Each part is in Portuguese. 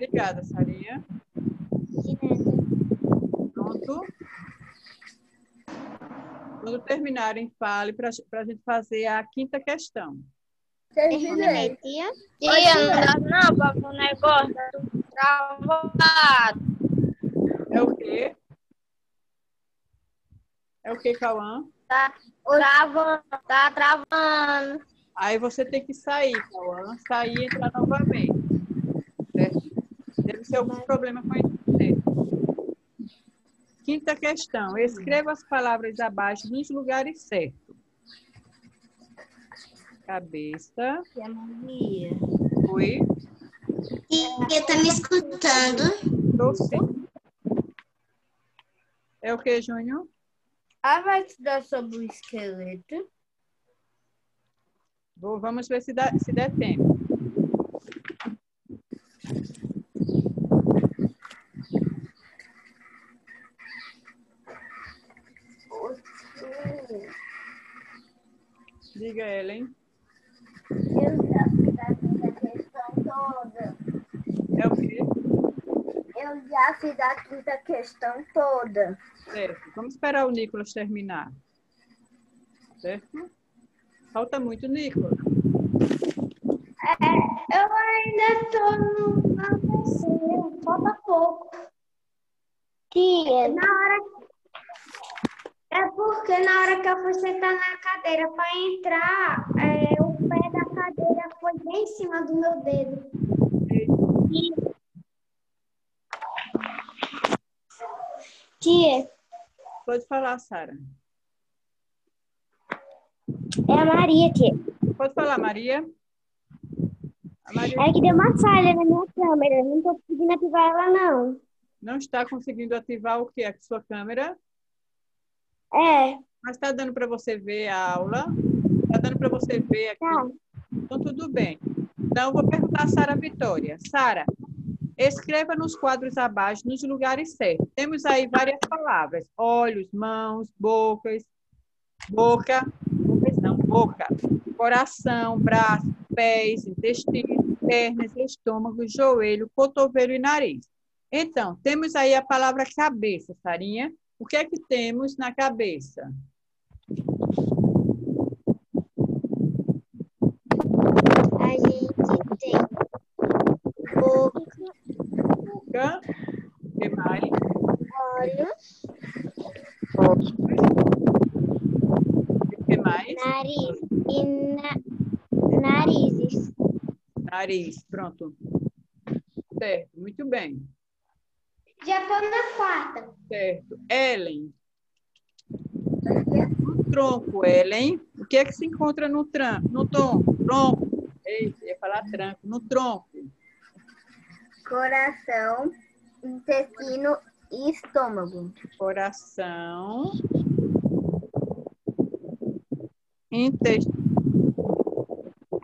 Obrigada, Sarinha. Pronto? Quando terminarem, fale para a gente fazer a quinta questão. Terminei. Tia? Tia, não dá não, o negócio tá travado. É o quê? É o quê, Cauã? Tá travando, tá travando. Aí você tem que sair, Cauã. Sair e entrar novamente. Deve ser algum problema com a internet. Quinta questão. Escreva as palavras abaixo nos lugares certos. Cabeça. Oi. Tia, tá me escutando? Tô sim. É o que, Júnior? Ah, vai estudar sobre o esqueleto? Vou- Vamos ver se, dá, se der tempo. Diga, Ellen. Eu já fiz a quinta questão toda. É o quê? Eu já fiz a quinta questão toda. Certo. Vamos esperar o Nicolas terminar. Certo? Falta muito, Nicolas. Eu ainda tô no ABC, falta pouco. Tia, Na hora. É porque na hora que eu fui sentar na cadeira para entrar, é, o pé da cadeira foi bem em cima do meu dedo. tia, Pode falar, Sara. é a Maria, tia. Pode falar, Maria. Maria É que deu uma falha na minha câmera. Não tô conseguindo ativar ela, não. não está conseguindo ativar o quê? A sua câmera? É, Mas está dando para você ver a aula? Está dando para você ver aqui? tá. Então, tudo bem. Então, eu vou perguntar a Sara Vitória. Sara, escreva nos quadros abaixo, nos lugares certos. Temos aí várias palavras. Olhos, mãos, bocas, boca, bocas não, boca, coração, braço, pés, intestino, pernas, estômago, joelho, cotovelo e nariz. Então, temos aí a palavra cabeça, Sarinha. O que é que temos na cabeça? A gente tem boca, que mais? olhos, O que mais? nariz e na... narizes. Nariz, pronto. Certo, muito bem. Já tô na quarta. Certo. Ellen. No tronco, Ellen. O que é que se encontra no tronco? No tronco. Tronco. Eita, ia falar tranco. No tronco. Coração, intestino e estômago. Coração. Intestino.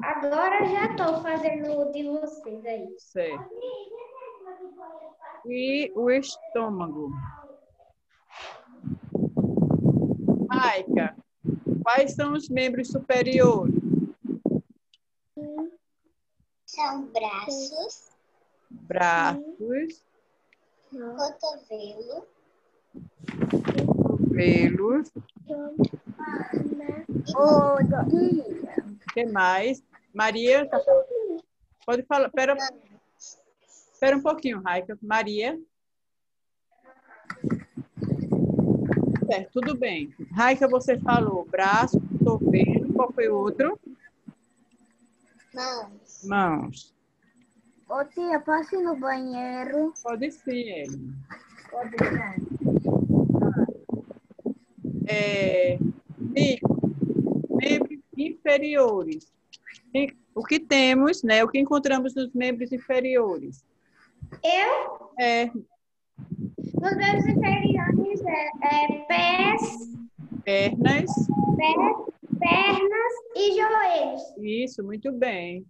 Agora já tô fazendo o de vocês aí. Certo. E o estômago. Maica, quais são os membros superiores? São braços, Braços, cotovelo, cotovelos, o que mais? Maria, pode falar. Espera, espera um pouquinho, Raica. Maria. Certo, tudo bem. Raica, você falou braço, cotovelo, qual foi o outro? mãos, Mãos. Ô, tia, posso ir no banheiro? Pode sim, Ellen. Obrigada. É, Nico, membros inferiores. O que temos, né? O que encontramos nos membros inferiores? Eu, É nos meus inferiores, é, é pés, pernas. pés, pernas e joelhos. Isso, muito bem.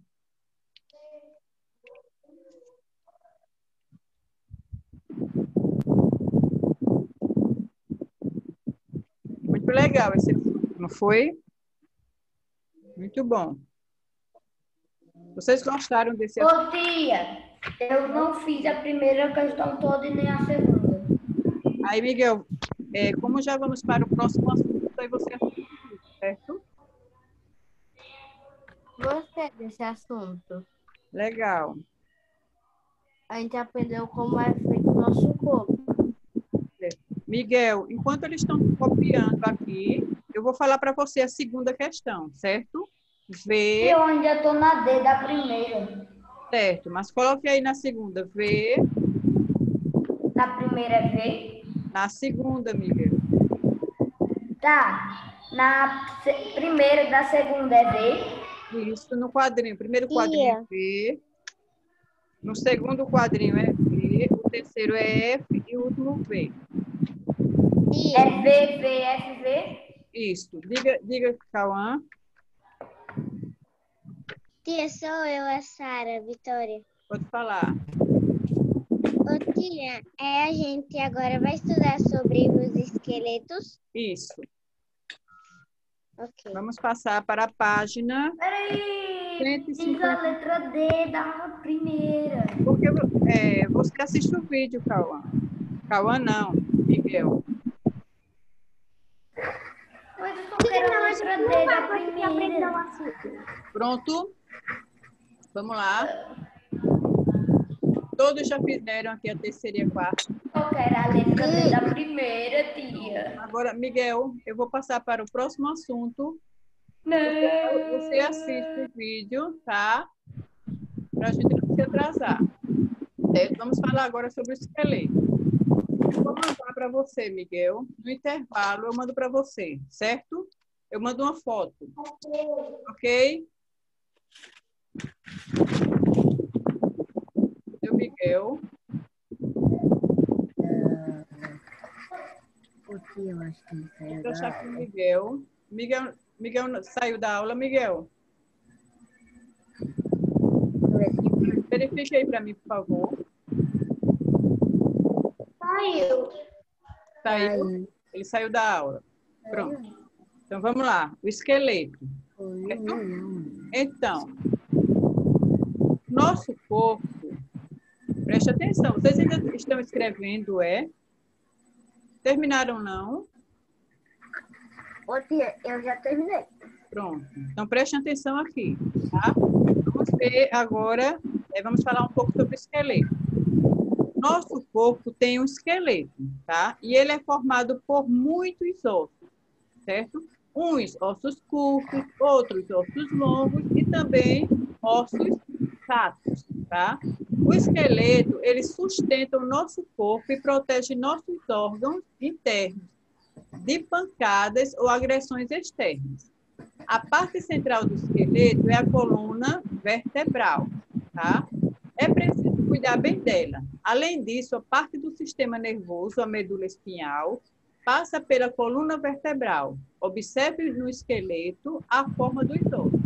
Muito legal esse não foi? Muito bom. Vocês gostaram desse? Ô, tia, Eu não fiz a primeira questão toda e nem a segunda. Aí, Miguel, é, como já vamos para o próximo assunto, aí você certo? Gostei desse assunto. Legal. A gente aprendeu como é feito o nosso corpo. Miguel, enquanto eles estão copiando aqui, eu vou falar para você a segunda questão, certo? V, Eu ainda estou na D da primeira. Certo, mas coloque aí na segunda, V, Na primeira é V. na segunda, Miguel. Tá. Na primeira da segunda é V. Isso, no quadrinho. Primeiro quadrinho é V, no segundo quadrinho é V, o terceiro é F e o último V. É V, V, F, V. Isso. Diga, diga, Cauã. Tia, sou eu, a Sara, Vitória. Pode falar. Ô, tia, é, a gente agora vai estudar sobre os esqueletos? Isso. Ok. Vamos passar para a página Peraí. 150. Diz a letra D da primeira. Porque é, você assiste o vídeo, Cauã. Cauã não, Miguel. Mas eu só quero a letra D da primeira. Pronto? Vamos lá. Todos já fizeram aqui a terceira e a quarta. Eu quero a letra da primeira, tia. Agora, Miguel, eu vou passar para o próximo assunto. Não. Você assiste o vídeo, tá? Para a gente não se atrasar. Certo? Vamos falar agora sobre o esqueleto. Vou mandar para você, Miguel. No intervalo, eu mando para você, certo? Eu mando uma foto, ok? Seu Miguel. eu acho que ele saiu Vou deixar aqui o Miguel. Miguel. Miguel saiu da aula, Miguel. Verifique aí para mim, por favor. Saiu. Saiu? Ele saiu da aula. Pronto. Então vamos lá. O esqueleto. Então, nosso corpo. Preste atenção. Vocês ainda estão escrevendo, é? Terminaram, não? Ô, tia, eu já terminei. Pronto. Então, preste atenção aqui, tá? Vamos ver agora, eh, vamos falar um pouco sobre esqueleto. Nosso corpo tem um esqueleto, tá? E ele é formado por muitos ossos, certo? Uns ossos curtos, outros ossos longos e também ossos chatos, tá? O esqueleto, ele sustenta o nosso corpo e protege nossos órgãos internos de pancadas ou agressões externas. A parte central do esqueleto é a coluna vertebral, tá? É preciso cuidar bem dela. Além disso, a parte do sistema nervoso, a medula espinhal, passa pela coluna vertebral. Observe no esqueleto a forma dos ossos.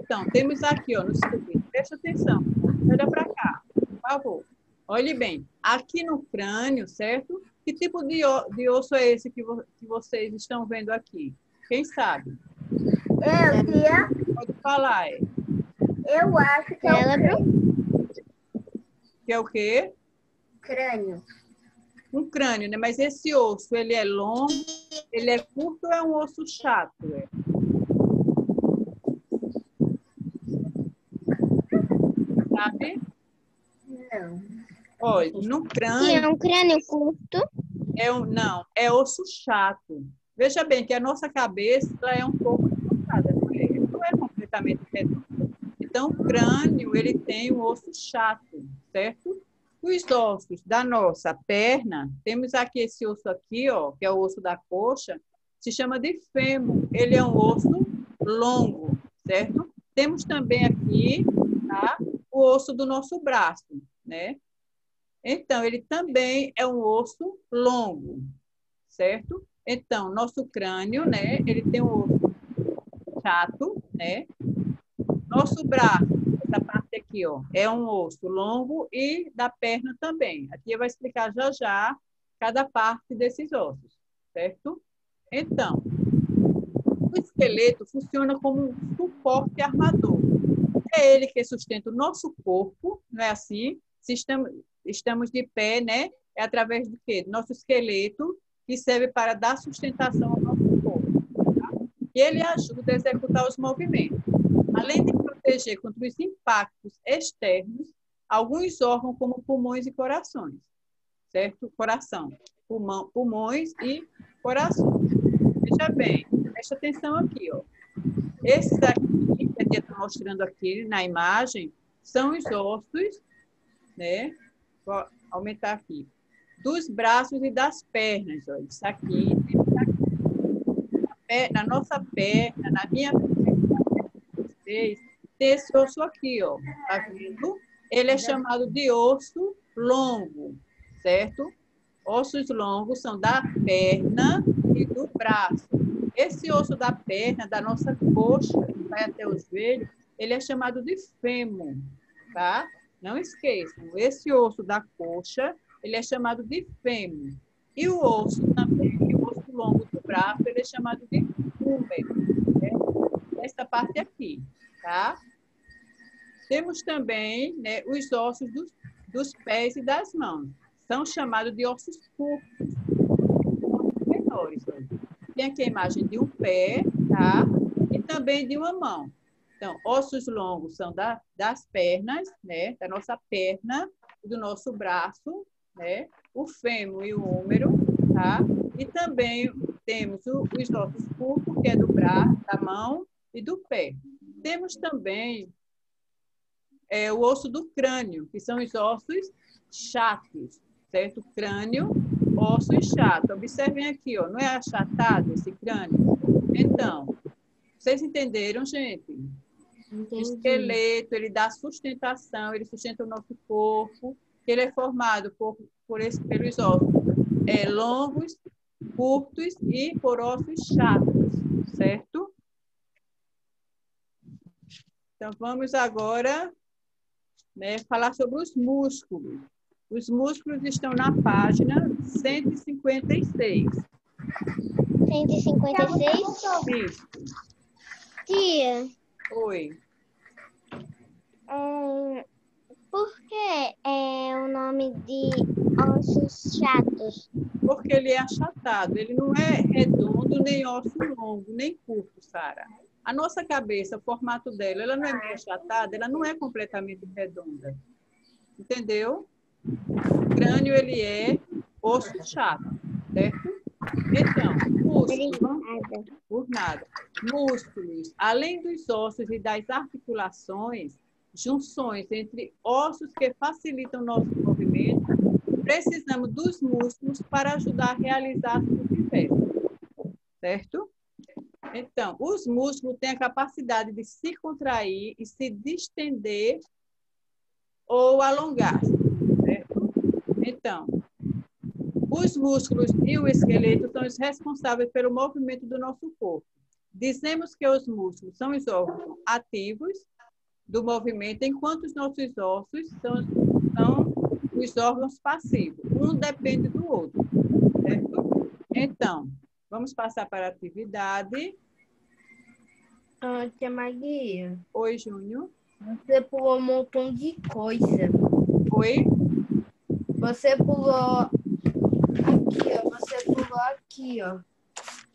Então, temos aqui, ó, no esqueleto. Presta atenção. Olha para cá, por favor. Olhe bem. Aqui no crânio, certo? Que tipo de, de osso é esse que, vo- que vocês estão vendo aqui? Quem sabe? Eu, tia, Pode falar, é. eu acho que é o. Que é o quê? crânio. Um crânio, né? Mas esse osso, ele é longo, ele é curto ou é um osso chato? É? Sabe? Não. Olha, no crânio é um crânio curto. é um, não, é osso chato. Veja bem que a nossa cabeça é um pouco encontrada, não é, não é completamente redonda. Então, o crânio, ele tem um osso chato, certo? Os ossos da nossa perna, temos aqui esse osso aqui, ó, que é o osso da coxa, se chama de fêmur. Ele é um osso longo, certo? Temos também aqui, tá? O osso do nosso braço, né? Então, ele também é um osso longo, certo? Então, nosso crânio, né? Ele tem um osso chato, né? Nosso braço, essa parte aqui, ó, é um osso longo e da perna também. Aqui eu vou explicar já já cada parte desses ossos, certo? Então, o esqueleto funciona como um suporte armador. É ele que sustenta o nosso corpo, não é assim? Se estamos, estamos de pé, né? É através do quê? Nosso esqueleto, que serve para dar sustentação ao nosso corpo. Tá? E ele ajuda a executar os movimentos. Além de proteger contra os impactos externos, alguns órgãos, como pulmões e corações, certo? Coração, pulmão, pulmões e corações. Veja bem, preste atenção aqui, ó. Esses aqui, que eu estou mostrando aqui na imagem, são os ossos, né? Vou aumentar aqui. Dos braços e das pernas, ó. Isso aqui, isso aqui. Na nossa perna, na minha perna, vocês, tem esse osso aqui, ó. Tá vendo? Ele é chamado de osso longo, certo? Ossos longos são da perna e do braço. Esse osso da perna, da nossa coxa, que vai até o joelho, ele é chamado de fêmur, tá? Não esqueçam, esse osso da coxa, ele é chamado de fêmur. E o osso também, o osso longo do braço, ele é chamado de fúmero. Né? Essa parte aqui, tá? Temos também né, os ossos dos, dos pés e das mãos. São chamados de ossos curtos, menores. Tem aqui a imagem de um pé, tá? E também de uma mão. Então, ossos longos são da, das pernas, né? Da nossa perna, do nosso braço, né? O fêmur e o húmero, tá? E também temos o, os ossos curtos, que é do braço, da mão e do pé. Temos também é, o osso do crânio, que são os ossos chatos, certo? Crânio, ossos chatos. Observem aqui, ó, não é achatado esse crânio? Então, vocês entenderam, gente? Entendi. O esqueleto, ele dá sustentação, ele sustenta o nosso corpo, ele é formado por, por esse, pelos ossos é, longos, curtos e por ossos chatos, certo? Então, vamos agora né, falar sobre os músculos. Os músculos estão na página 156. 156? Isso. Tia. Oi. Hum, por que é o nome de ossos chatos? Porque ele é achatado. Ele não é redondo, nem osso longo, nem curto, Sara. A nossa cabeça, o formato dela, ela não é meio achatada, ela não é completamente redonda. Entendeu? O crânio, ele é osso chato, certo? Então, músculos, por nada. Músculos, além dos ossos e das articulações, junções entre ossos que facilitam nosso movimento, precisamos dos músculos para ajudar a realizar as movimentações, certo? Então, os músculos têm a capacidade de se contrair e se distender ou alongar. Certo? Então, os músculos e o esqueleto são os responsáveis pelo movimento do nosso corpo. Dizemos que os músculos são os órgãos ativos do movimento, enquanto os nossos ossos são, são os órgãos passivos. Um depende do outro. Certo? Então, Vamos passar para a atividade. Ah, tia Maria. Oi, Júnior. Você pulou um montão de coisa. Oi? Você pulou aqui, ó. Você pulou aqui, ó.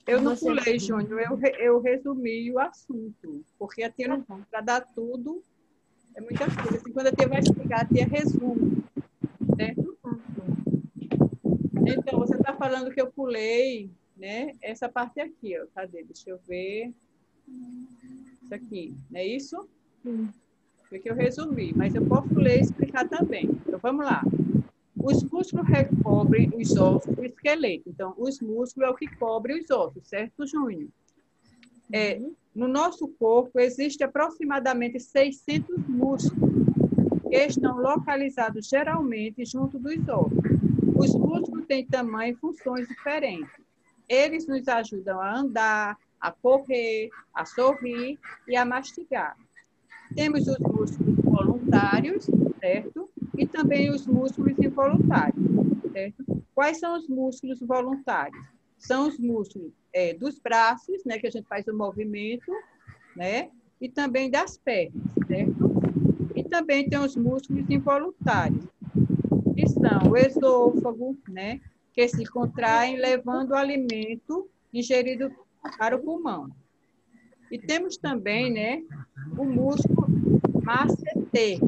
Eu não pulei, Júnior. Eu, eu resumi o assunto. Porque a tia não tá para dar tudo. É muita coisa. Assim, quando a tia vai explicar, a tia resume. Certo? Tá então, você está falando que eu pulei né? Essa parte aqui, ó. Cadê? Deixa eu ver. Isso aqui, não é isso? Sim. Foi que eu resumi, mas eu posso ler e explicar também. Então, vamos lá. Os músculos recobrem os ossos do esqueleto. Então, os músculos é o que cobre os ossos, certo, Júnior? É, uhum. no nosso corpo, existe aproximadamente 600 músculos que estão localizados geralmente junto dos ossos. Os músculos têm tamanho e funções diferentes. Eles nos ajudam a andar, a correr, a sorrir e a mastigar. Temos os músculos voluntários, certo? E também os músculos involuntários, certo? Quais são os músculos voluntários? São os músculos é, dos braços, né, que a gente faz o movimento, né? E também das pernas, certo? E também tem os músculos involuntários, que são o esôfago, né? Que se contraem levando o alimento ingerido para o pulmão. E temos também, né, o músculo masseter.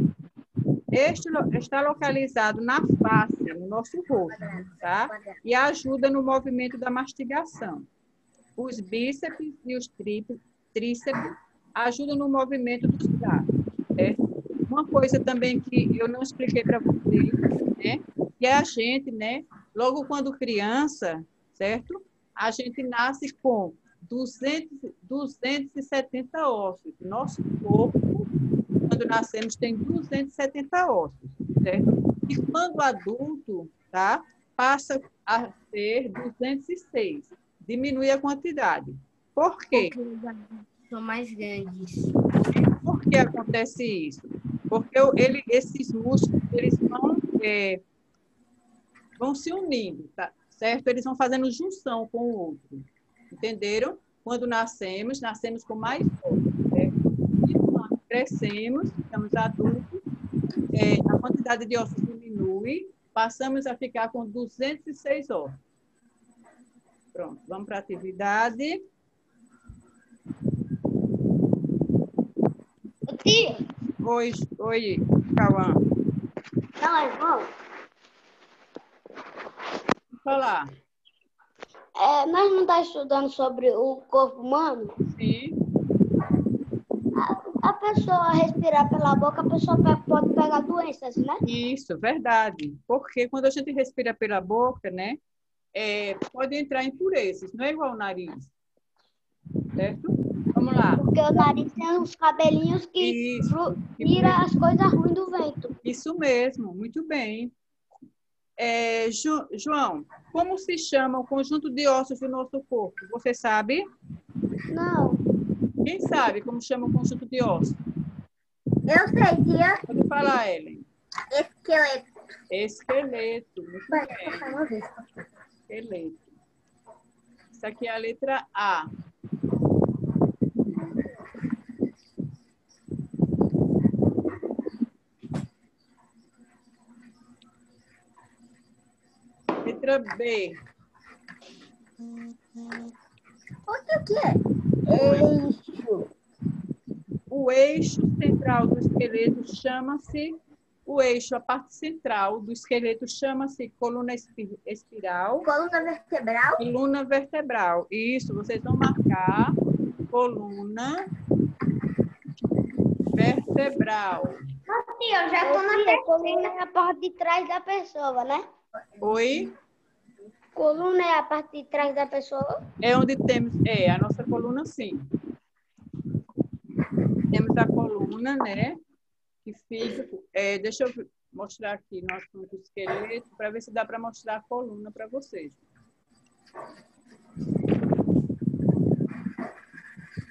Este está localizado na face, no nosso rosto, tá? E ajuda no movimento da mastigação. Os bíceps e os tríceps ajudam no movimento dos braços, certo? Uma coisa também que eu não expliquei para vocês, né? Que a gente, né? Logo quando criança, certo? A gente nasce com 200, 270 ossos. Nosso corpo, quando nascemos, tem 270 ossos, certo? E quando adulto, tá? Passa a ser 206. Diminui a quantidade. Por quê? São mais grandes. Por que acontece isso? Porque ele, esses músculos, eles vão, é, vão se unindo, tá? certo? Eles vão fazendo junção com o outro. Entenderam? Quando nascemos, nascemos com mais força. Crescemos, ficamos adultos, é, a quantidade de ossos diminui, passamos a ficar com 206 ossos. Pronto, vamos para a atividade. Tia. Oi, oi, Cauã. Não, irmão. Falar. É, nós não estamos estudando sobre o corpo humano? Sim. Pessoa respirar pela boca, a pessoa pe- pode pegar doenças, né? Isso, verdade. Porque quando a gente respira pela boca, né, é, pode entrar impurezas, não é igual o nariz. Certo? Vamos lá. Porque o nariz tem uns cabelinhos que Isso, tira as coisas ruins do vento. Isso mesmo, muito bem. É, Jo- João, como se chama o conjunto de ossos do nosso corpo? Você sabe? Não. Quem sabe como chama o conjunto de ossos? Eu sei. Pode falar, Ellen. Esqueleto. Esqueleto. Muito bem. Esqueleto. Isso aqui é a letra A. Letra B. O que é? Eixo. O eixo central do esqueleto chama-se o eixo, a parte central do esqueleto chama-se coluna espi- espiral, Coluna vertebral. coluna vertebral. Isso, vocês vão marcar coluna vertebral. Tia, eu já tô na terceira. Coluna é a parte de trás da pessoa, né? Oi? Coluna é a parte de trás da pessoa. É onde temos, é, a nossa coluna sim. Temos a coluna, né? Que fica, é, deixa eu mostrar aqui nosso esqueleto, para ver se dá para mostrar a coluna para vocês.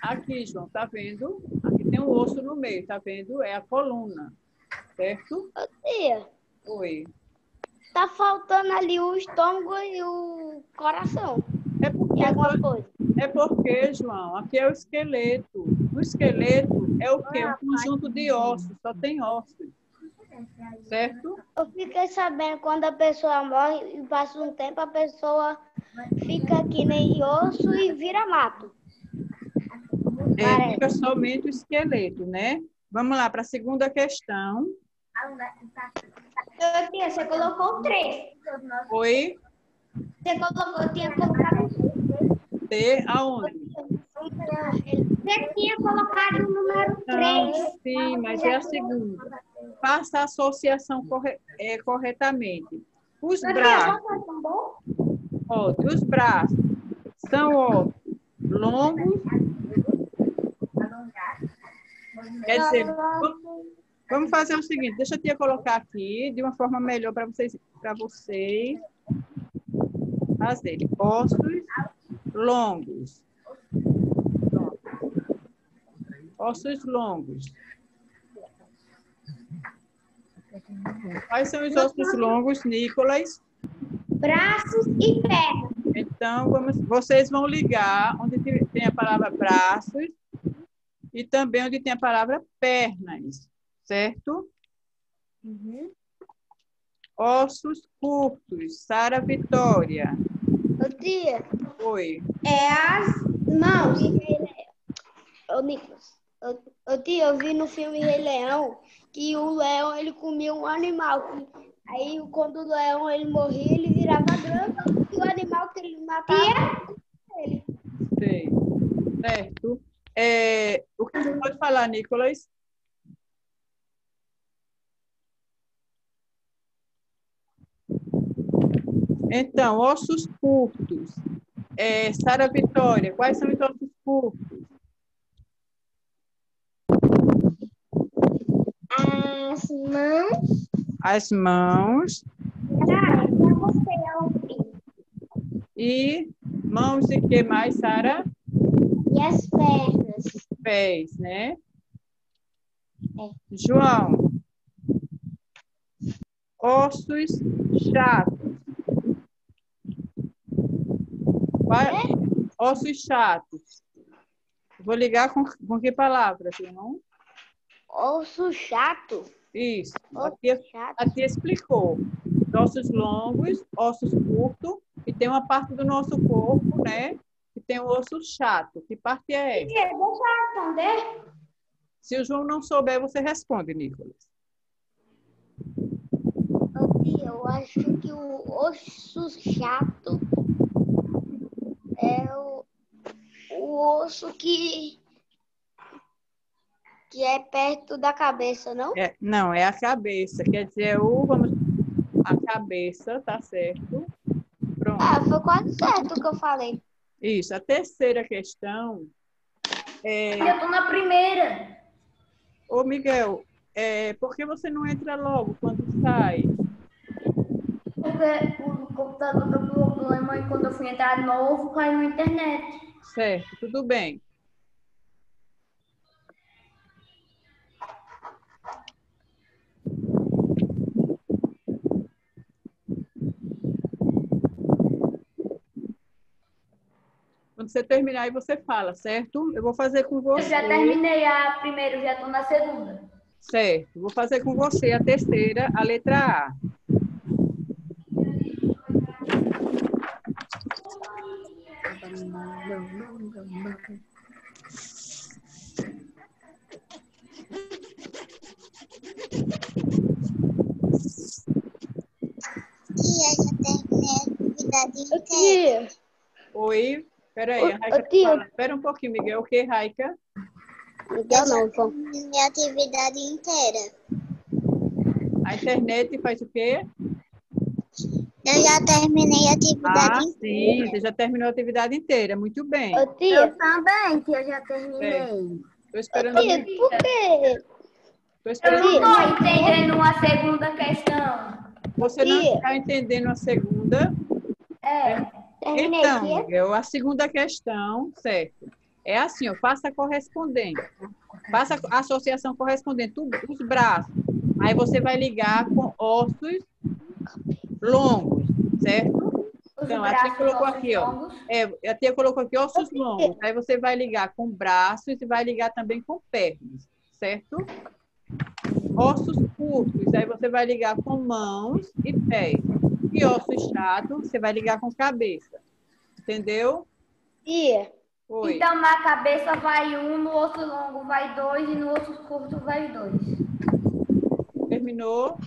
Aqui, João, tá vendo? Aqui tem um osso no meio, tá vendo? É a coluna, certo? Tia, Oi. tá faltando ali o estômago e o coração. É porque E alguma coisa. É porque, João, aqui é o esqueleto. O esqueleto é o quê? Um conjunto de ossos, só tem ossos. Certo? Eu fiquei sabendo quando a pessoa morre e passa um tempo, a pessoa fica que nem osso e vira mato. É, Parece. fica somente o esqueleto, né? Vamos lá para a segunda questão. Tia, você colocou três. Oi, Você colocou, eu tinha colocado. T, aonde? Você tinha colocado o número Não, três. sim, mas é a segunda. Faça a associação corre- é, corretamente. Os braços, ó, os braços são ossos longos. Quer dizer, vamos- fazer o seguinte, deixa eu te colocar aqui de uma forma melhor para vocês, para vocês fazerem. Ossos longos. Pronto. Ossos longos. Quais são os ossos longos, Nicolas? Braços e pernas. Então, vamos, vocês vão ligar onde te- tem a palavra braços e também onde tem a palavra pernas, certo? Uhum. Ossos curtos. Sara Vitória. Ô, tia, Oi. É as mãos. ô, Nicolas. Ô, tia, eu vi no filme Rei Leão que o leão, ele comia um animal. que- Aí, quando o leão, ele morria, ele virava grama. E o animal que ele matava... Ele. Sei. Certo. É, o que você pode falar, Nicolas? Então, ossos curtos. É, Sara Vitória, quais são os ossos curtos? As mãos. As mãos é pra você ouvir. e mãos e que mais, Sara? E as pernas. Pés, né? João. Ossos chatos. Qual- Ossos chatos. Vou ligar com, com que palavra, João? Osso chato. Isso. A Osso tia, chato. a tia explicou. Ossos longos, ossos curtos, e tem uma parte do nosso corpo, né? Que tem o osso chato. Que parte é essa? Tia, deixa eu responder. Se o João não souber, você responde, Nicolas. Eu acho que o osso chato é o, o osso que, que é perto da cabeça, não? É, não, é a cabeça. Quer dizer, o, vamos, a cabeça, tá certo? Pronto. Ah, foi quase certo o que eu falei. Isso. A terceira questão é... Eu tô na primeira. Ô, Miguel, é, por que você não entra logo quando sai? Porque o computador tá com problema e quando eu fui entrar novo, caiu a internet. Certo, tudo bem. Quando você terminar, aí você fala, certo? Eu vou fazer com Eu você. já terminei a primeira, já tô na segunda. Certo. Vou fazer com você a terceira, a letra A. Tia, já terminei a atividade inteira. Oi. Peraí, Ô, Raika ô. Espera um pouquinho, Miguel. O que, Raika? Miguel não, Eu já então. terminei a atividade inteira. A internet faz o quê? Eu já terminei a Ah, atividade sim. inteira. Você já terminou a atividade inteira. Muito bem. Ô, tia, também, que eu já terminei. Estou ô, esperando. tia, por quê? Tô Eu esperando. não tô entendendo a segunda questão. Você não Tia. está entendendo a segunda? É. Terminei, Então, tia. Miguel, a segunda questão, certo? É assim, ó, faça a correspondente. Faça a associação correspondente, os braços. Aí você vai ligar com ossos longos, certo? Os Então, a tia colocou aqui, ó. É, a tia colocou aqui ossos longos. Aí você vai ligar com braços e vai ligar também com pernas, certo? Ossos curtos, aí você vai ligar com mãos e pés. E ossos chatos, você vai ligar com cabeça. Entendeu? Tia, Oi. Então, na cabeça vai um, no osso longo vai dois e no osso curto vai dois. Terminou?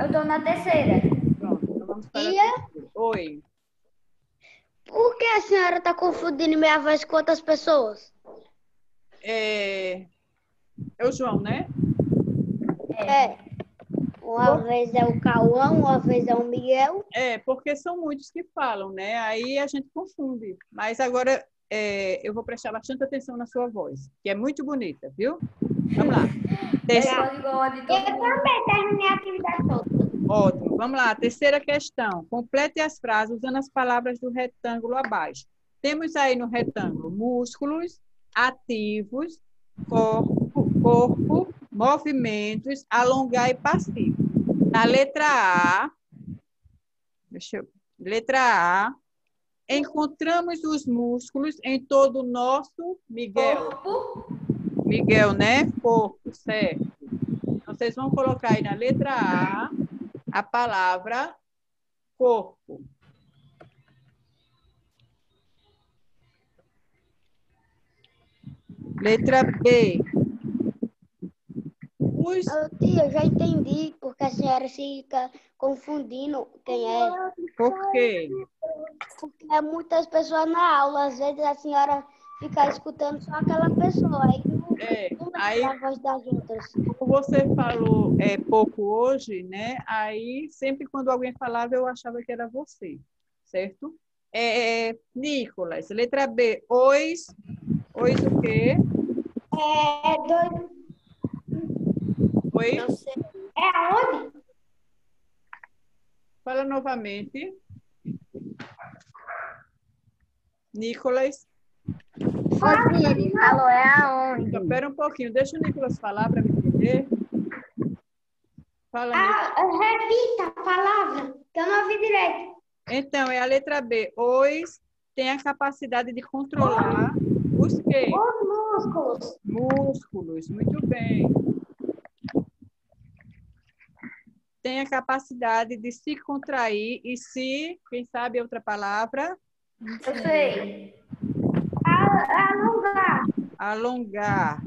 Eu tô na terceira. Pronto, então vamos para a Tia? terceira. Oi. por que a senhora tá confundindo minha voz com outras pessoas? É... é o João, né? É. Uma vez é o Cauã, uma vez é o Miguel. É, porque são muitos que falam, né? Aí a gente confunde. Mas agora é, eu vou prestar bastante atenção na sua voz, que é muito bonita, viu? Vamos lá. Terceira- Eu também terminei a atividade toda. Ótimo. Vamos lá. Terceira questão. Complete as frases usando as palavras do retângulo abaixo. Temos aí no retângulo músculos, ativos, corpo, corpo, movimentos, alongar e passivo. Na letra A, deixa eu, letra A, encontramos os músculos em todo o nosso Miguel. Corpo, Miguel, né? Corpo, certo. vocês vão colocar aí na letra A a palavra corpo. Letra B. Ô, tia, eu já entendi porque a senhora fica confundindo quem é. Por quê? Porque é muitas pessoas na aula, às vezes a senhora fica escutando só aquela pessoa, aí não, É, não aí- a voz das outras. Como você falou é, pouco hoje, né? Aí, sempre quando alguém falava, eu achava que era você, certo? É, Nicolas, letra B. Os. Os o quê? É dois. Oi? É aonde? Fala novamente. Nicolas. Tia, ele falou é aonde? Espera um pouquinho, deixa o Nicolas falar para me entender. Fala. Ah, repita a palavra, que eu não ouvi direito. Então, é a letra B. Os tem a capacidade de controlar os quê? Os músculos. Músculos, muito bem. Tem a capacidade de se contrair e se, quem sabe outra palavra, Eu sei. Alongar. alongar.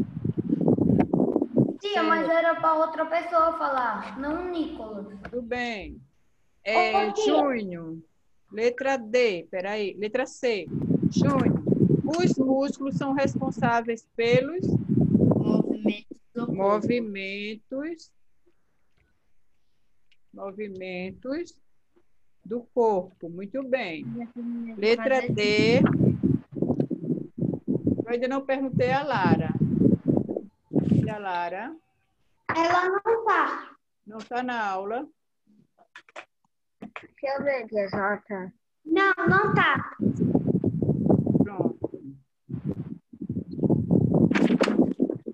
Tia, mas era para outra pessoa falar, não o Nicolas. Tudo bem. É, Ô. Júnior, letra D, peraí, letra C. Júnior, os músculos são responsáveis pelos movimentos movimentos do corpo. Muito bem. Letra D. Eu ainda não perguntei a Lara. E a Lara Ela não tá. não está na aula. Deixa eu ver, Jota. Não, não tá. Pronto.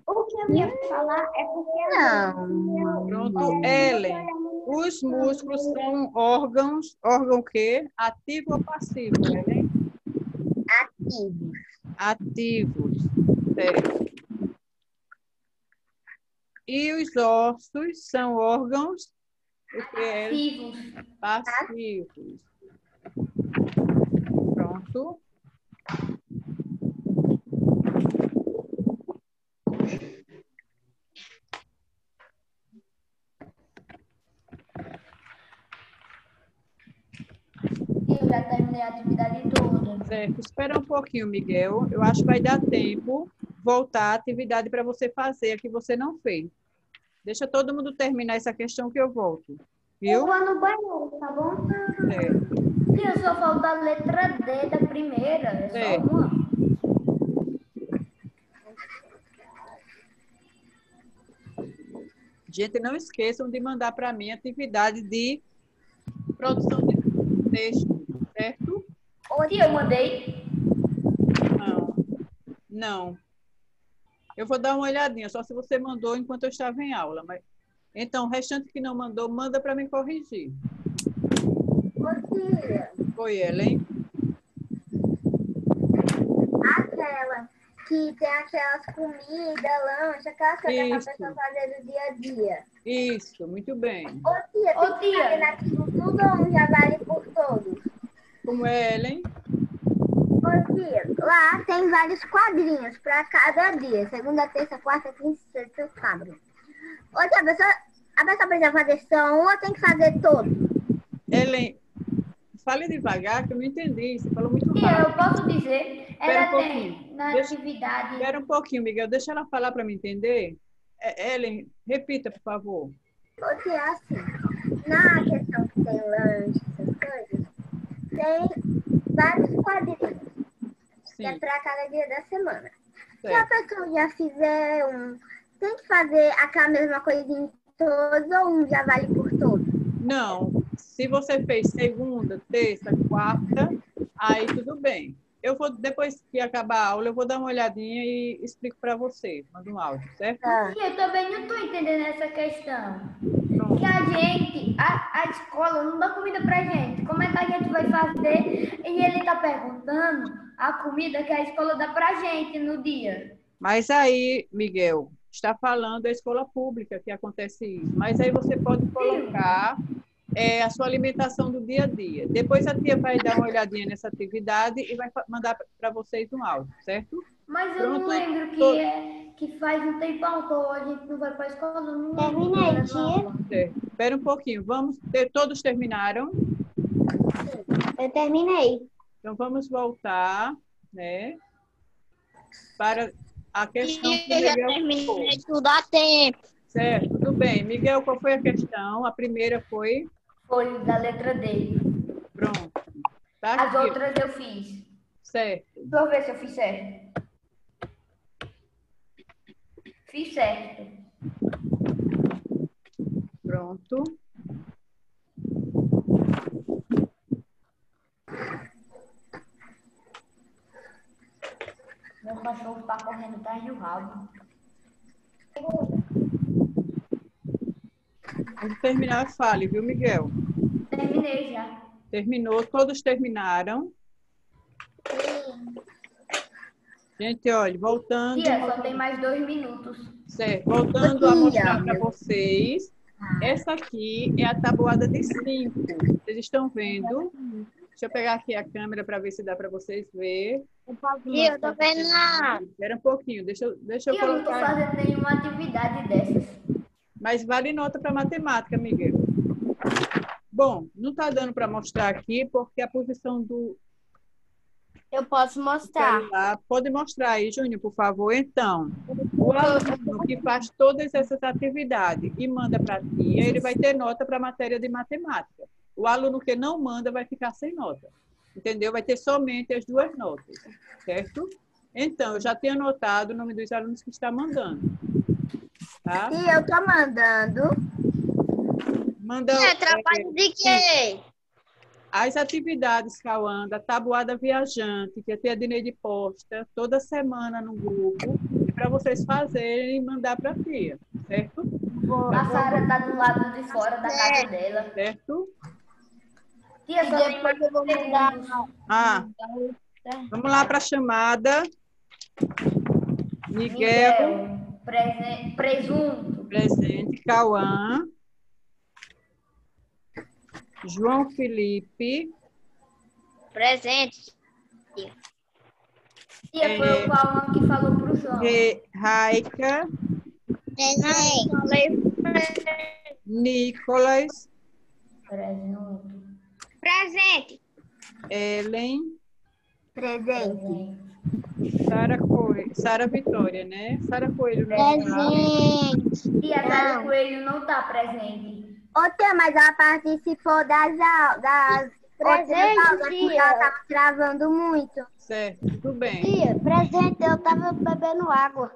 O que eu ia falar é porque Não. Pronto. Ellen, os músculos são órgãos, órgão o quê? Ativo ou passivo, Ellen? Ativos. Ativos. Certo. E os ossos são órgãos que é? vivos. passivos. Pronto. Já terminei a atividade toda. Espera um pouquinho, Miguel. Eu acho que vai dar tempo voltar a atividade para você fazer a que você não fez. Deixa todo mundo terminar essa questão que eu volto. Eu Viu? vou no banheiro, tá bom? Certo. Tia, só falta a letra D da primeira. É só É. uma. Gente, não esqueçam de mandar para mim atividade de produção de texto, certo? Tia, eu mandei. Não. Não. Eu vou dar uma olhadinha, só se você mandou enquanto eu estava em aula. Mas... Então, o restante que não mandou, manda para me corrigir. Ô, tia, Foi ela, hein? aquela que tem aquelas comidas, lanche, aquelas coisas que a pessoa fazer no dia a dia. Isso, muito bem. Ô, tia, Ô, tem que tia. fazer naquilo tudo ou um já vale por todos? Como é, Ellen? Ô, tia, lá tem vários quadrinhos para cada dia. Segunda, terça, quarta, quinta, sexta, sábado. Ô, tia, a pessoa, a pessoa precisa fazer só um ou tem que fazer todos? Ellen, fale devagar que eu não entendi. Você falou muito rápido. eu posso dizer, Espera ela um pouquinho. tem na Deixa- atividade. Espera um pouquinho, Miguel. Deixa ela falar para me entender. É, Ellen, repita, por favor. Ô, tia, assim, na questão que tem lanche, tem vários quadrinhos. que é Sim, para cada dia da semana. Se a certo. pessoa já fizer um, tem que fazer aquela mesma coisa em todos ou um já vale por todos? Não, se você fez segunda, terça, quarta, aí tudo bem. Eu vou, depois que acabar a aula, eu vou dar uma olhadinha e explico para você. Manda um áudio, certo? Tia, eu também não estou entendendo essa questão. Que a gente, a, a escola não dá comida pra gente. Como é que a gente vai fazer? E ele tá perguntando a comida que a escola dá pra gente no dia. Mas aí, Miguel, está falando da escola pública que acontece isso. Mas aí você pode colocar é, a sua alimentação do dia a dia. Depois a tia vai dar uma olhadinha nessa atividade e vai mandar para vocês um áudio, certo? Mas eu não Pronto. lembro que, Tô- é, que faz um tempão que a gente não vai para a escola. Não Terminei, era tia. Certo. Espera um pouquinho. Vamos ter, todos terminaram? Eu terminei. Então vamos voltar, né? Para a questão que Eu já Miguel terminei de estudar tempo. Certo, tudo bem. Miguel, qual foi a questão? A primeira foi Foi da letra D. pronto. Tá As aqui, outras eu fiz. certo. Deixa eu ver se eu fiz certo. Fiz certo. Pronto. Meu cachorro está correndo atrás do rabo. Quando terminar, fale, viu, Miguel? Terminei já. Terminou, todos terminaram. Gente, olha, voltando, Tia, só tem mais dois minutos. certo, voltando a mostrar para vocês. Essa aqui é a tabuada de cinco. Vocês estão vendo? Deixa eu pegar aqui a câmera para ver se dá para vocês ver. E eu tô vendo não. Espera um pouquinho, deixa eu, deixa eu Tia, eu não estou colocar. fazendo nenhuma atividade dessas. Mas vale nota para matemática, Miguel. Bom, não está dando para mostrar aqui porque a posição do Eu posso mostrar. celular. Pode mostrar aí, Júnior, por favor. Então, o aluno que faz todas essas atividades e manda para a tia, ele vai ter nota para a matéria de matemática. O aluno que não manda vai ficar sem nota. Entendeu? Vai ter somente as duas notas, certo? Então, eu já tenho anotado o nome dos alunos que está mandando. Tá? E eu tô mandando. Manda É é, trabalho de quê? As atividades, Cauã, da Tabuada Viajante, que a tia Dineide posta toda semana no grupo, para vocês fazerem e mandar para a tia, certo? A Sara tá do lado de fora da casa dela. Certo? Tia, só mais eu vou mandar. Ah, vamos lá para a chamada. Miguel, Miguel, prese- presunto. presente. Cauã. João Felipe. Presente. Tia, foi É. o Cauã que falou pro João. Re- Raica. Presente. Nicolas. Presente. Ellen. Presente. Sara Coelho. Sara Vitória, né? Sara Coelho não está. Presente. Tia, a Sara. Coelho não tá presente. Ô, tia, mas ela participou das aulas. Das Presente, outras aulas, porque tia. ela tava travando muito. Certo, tudo bem. Tia, presente, eu tava bebendo água.